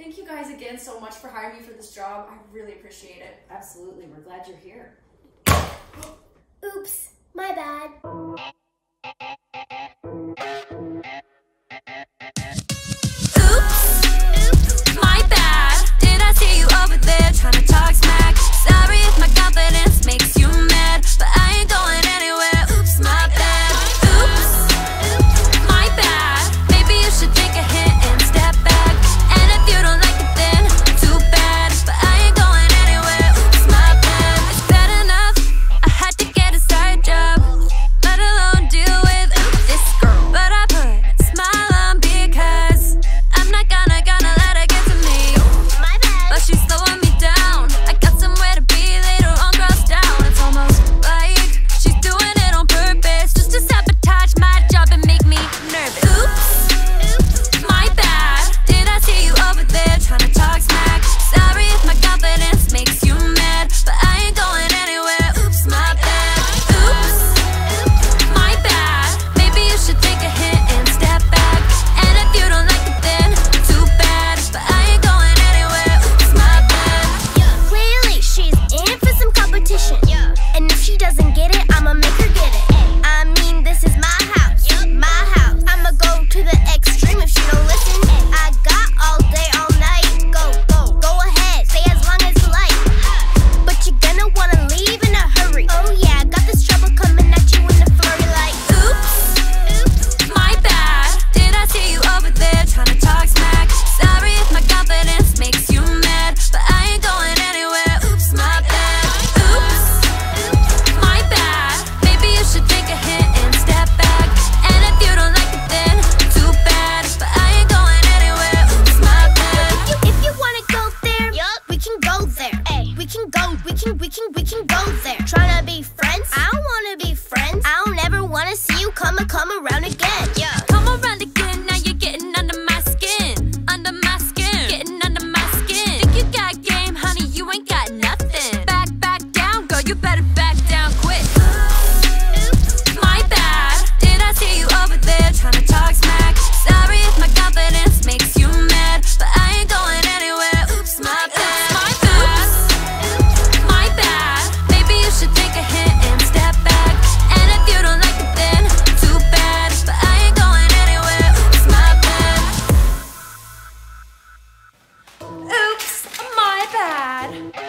Thank you guys again so much for hiring me for this job. I really appreciate it. Absolutely. We're glad you're here. Oops, my bad. country, we can. again.